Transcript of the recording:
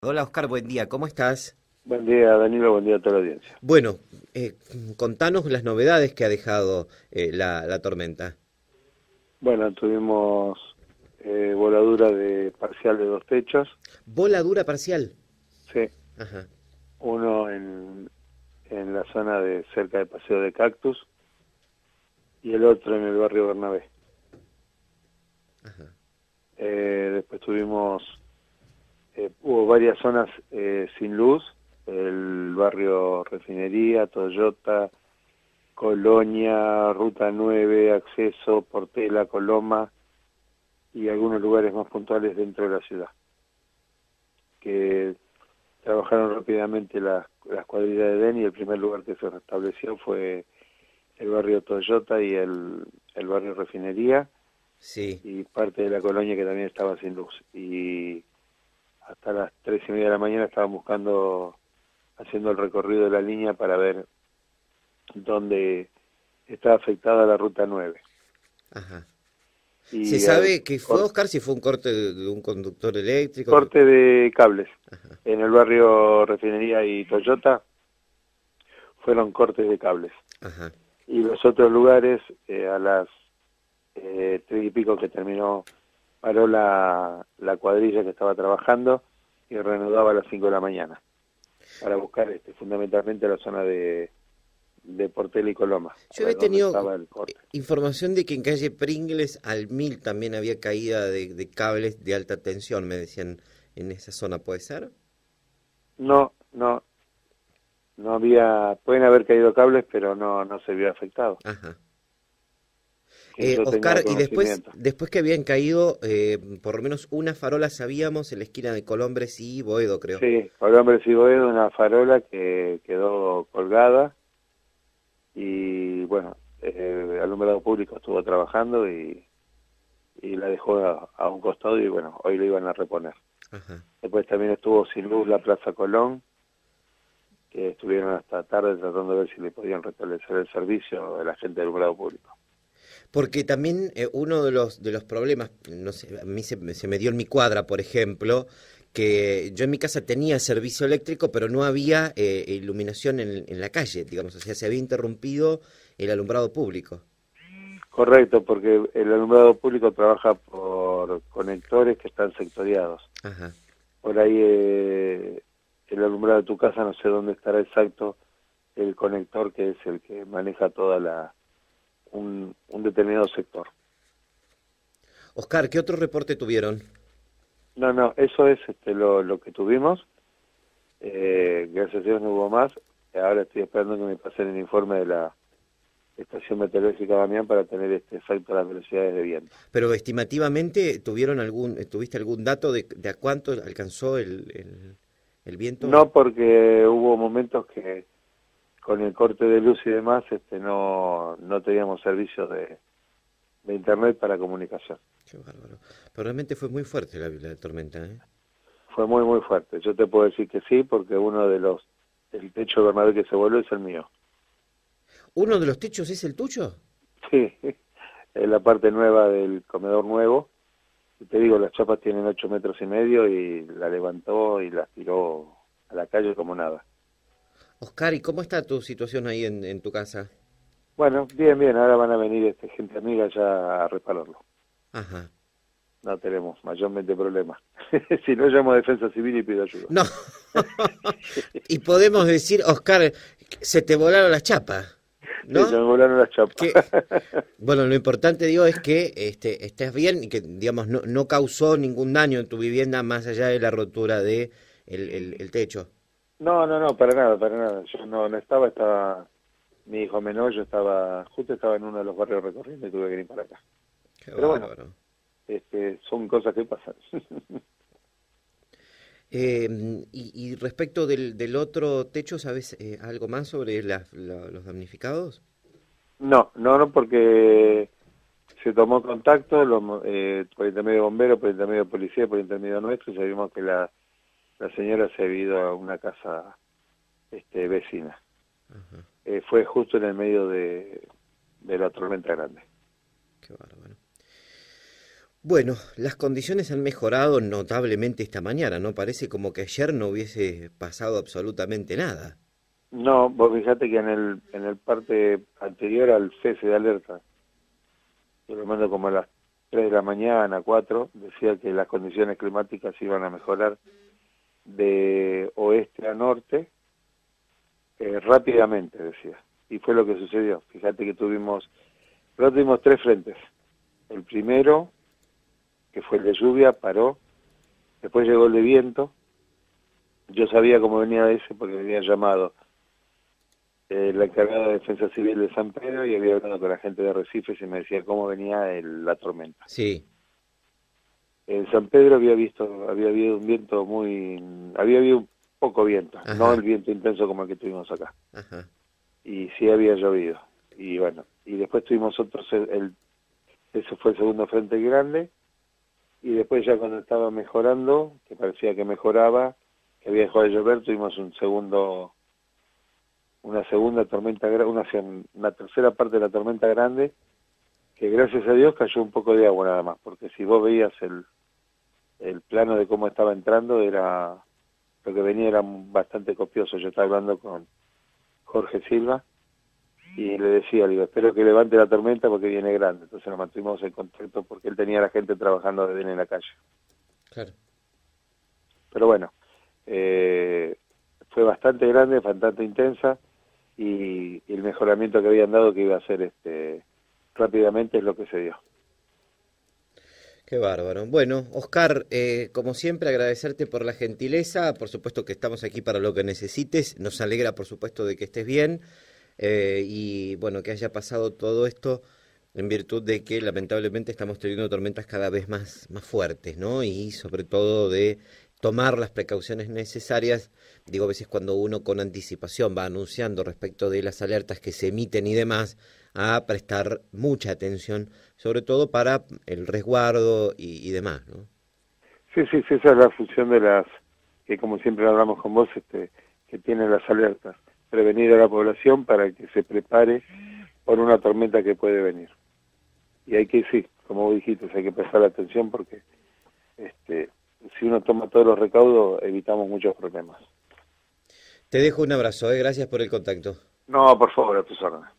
Hola Oscar, buen día, ¿cómo estás? Buen día Danilo, buen día a toda la audiencia. Bueno, eh, contanos las novedades que ha dejado eh, la, tormenta. Bueno, tuvimos eh, voladura de parcial de dos techos. ¿Voladura parcial? Sí. Ajá. Uno en, en la zona de cerca del Paseo de Cactus y el otro en el barrio Bernabé. Ajá. después tuvimos eh, hubo varias zonas eh, sin luz, el barrio Refinería, Toyota, Colonia, Ruta 9, Acceso, Portela, Coloma y algunos lugares más puntuales dentro de la ciudad, que trabajaron rápidamente las, las cuadrillas de DEN y el primer lugar que se restableció fue el barrio Toyota y el, el barrio Refinería sí. y parte de la colonia que también estaba sin luz. Y hasta las tres y media de la mañana estaban buscando, haciendo el recorrido de la línea para ver dónde estaba afectada la ruta 9. Ajá. ¿Se sabe que fue, Oscar, si fue un corte de, un conductor eléctrico? Corte de cables. En el barrio Refinería y Toyota fueron cortes de cables. Ajá. Y los otros lugares, eh, a las eh, tres y pico que terminó paró la, la cuadrilla que estaba trabajando y reanudaba a las 5 de la mañana para buscar este, fundamentalmente la zona de, de Portel y Coloma. Yo había tenido información de que en calle Pringles al mil también había caída de, de, cables de alta tensión, me decían, en esa zona, ¿puede ser? No, no, no había, pueden haber caído cables, pero no, no se vio afectado. Ajá. Eh, Oscar, y después, después que habían caído, eh, por lo menos una farola sabíamos en la esquina de Colombres y Boedo, creo. Sí, Colombres y Boedo, una farola que quedó colgada y bueno, eh, el alumbrado público estuvo trabajando y, y la dejó a, un costado y bueno, hoy lo iban a reponer. Después también estuvo sin luz la Plaza Colón, que estuvieron hasta tarde tratando de ver si le podían restablecer el servicio a la gente del alumbrado público. Porque también eh, uno de los, de los problemas, no sé, a mí se, me dio en mi cuadra, por ejemplo, que yo en mi casa tenía servicio eléctrico, pero no había eh, iluminación en, en, la calle, digamos, o sea, se había interrumpido el alumbrado público. Correcto, porque el alumbrado público trabaja por conectores que están sectoriados. Ajá. Por ahí eh, el alumbrado de tu casa, no sé dónde estará exacto el conector que es el que maneja toda la, un, determinado sector. Oscar, ¿qué otro reporte tuvieron? No, no, eso es este, lo, lo que tuvimos. Eh, gracias a Dios no hubo más. Ahora estoy esperando que me pasen el informe de la estación meteorológica Damián para tener este efecto de las velocidades de viento. Pero estimativamente, ¿tuvieron algún, ¿tuviste algún dato de, de a cuánto alcanzó el, el, el, viento? No, porque hubo momentos que con el corte de luz y demás, este, no, no teníamos servicios de, de internet para comunicación. Qué bárbaro. Pero realmente fue muy fuerte la, la tormenta, ¿eh? Fue muy, muy fuerte. Yo te puedo decir que sí, porque uno de los, el techo Bernabé que se volvió es el mío. ¿Uno de los techos es el tuyo? Sí, es la parte nueva del comedor nuevo. Y te digo, las chapas tienen ocho metros y medio y la levantó y las tiró a la calle como nada. Oscar, ¿y cómo está tu situación ahí en, tu casa? Bueno, bien, bien. Ahora van a venir este, gente amiga ya a repararlo. Ajá. No tenemos mayormente problemas. si no, llamo a Defensa Civil y pido ayuda. No. y podemos decir, Oscar, se te volaron las chapas. ¿no? se me volaron las chapas. bueno, lo importante, digo, es que este, estés bien y que, digamos, no, no causó ningún daño en tu vivienda más allá de la rotura de el, el techo. No, no, no, para nada, para nada. Yo no, no estaba, estaba mi hijo menor, yo estaba, justo estaba en uno de los barrios recorriendo y tuve que ir para acá. Pero bueno, este, son cosas que pasan. eh, y, y, respecto del, del otro techo, ¿sabes eh, algo más sobre los damnificados? No, no, no, porque se tomó contacto lo, eh, por intermedio de bomberos, por intermedio de policía, por intermedio nuestro, y sabemos que la la señora se ha ido a una casa este, vecina. Eh, fue justo en el medio de, de la tormenta grande. Qué bárbaro. Bueno, las condiciones han mejorado notablemente esta mañana, ¿no? Parece como que ayer no hubiese pasado absolutamente nada. No, vos fíjate que en el, en el parte anterior al cese de alerta, yo lo mando como a las 3 de la mañana, 4, decía que las condiciones climáticas iban a mejorar de oeste a norte eh, rápidamente, decía. Y fue lo que sucedió. Fíjate que tuvimos, pero tuvimos tres frentes. El primero que fue el de lluvia, paró, después llegó el de viento, yo sabía cómo venía ese porque me había llamado eh, la encargada de Defensa Civil de San Pedro y había hablado con la gente de Recife y me decía cómo venía la tormenta. Sí. En San Pedro había visto, había habido un viento muy, había habido un poco viento, no el viento intenso como el que tuvimos acá. Y sí había llovido. Y bueno, y después tuvimos otros, el, ese fue el segundo frente grande, y después ya cuando estaba mejorando, que parecía que mejoraba, que había dejado de llover, tuvimos un segundo, una segunda tormenta, una, una tercera parte de la tormenta grande, que gracias a Dios cayó un poco de agua nada más, porque si vos veías el, el plano de cómo estaba entrando, era lo que venía era bastante copioso. Yo estaba hablando con Jorge Silva, y le decía, digo, espero que levante la tormenta porque viene grande. Entonces nos mantuvimos en contacto porque él tenía a la gente trabajando de bien en la calle. Claro. Pero bueno, eh, fue bastante grande, bastante intensa y, el mejoramiento que habían dado que iba a ser este rápidamente es lo que se dio. Qué bárbaro. Bueno, Oscar, eh, como siempre, agradecerte por la gentileza. Por supuesto que estamos aquí para lo que necesites. Nos alegra, por supuesto, de que estés bien. Eh, y bueno, que haya pasado todo esto en virtud de que lamentablemente estamos teniendo tormentas cada vez más, más fuertes, ¿no? Y sobre todo de tomar las precauciones necesarias, digo a veces cuando uno con anticipación va anunciando respecto de las alertas que se emiten y demás, a prestar mucha atención, sobre todo para el resguardo y, demás, ¿no? Sí, sí, sí, esa es la función de las, que como siempre hablamos con vos, este, que tienen las alertas prevenir a la población para que se prepare por una tormenta que puede venir. Y hay que, sí, como vos dijiste, hay que prestar atención porque este, si uno toma todos los recaudos evitamos muchos problemas. Te dejo un abrazo, ¿eh? gracias por el contacto. No, por favor, a tus órdenes.